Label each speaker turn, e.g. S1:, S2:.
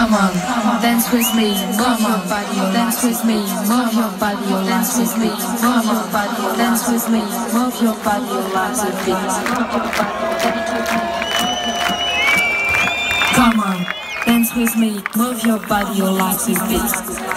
S1: Come on, dance with me, move your body, dance with me, move your body, dance with me, move your body, dance with me, move your body, your legs a. Come on, dance with me, move your body, your legs a bit.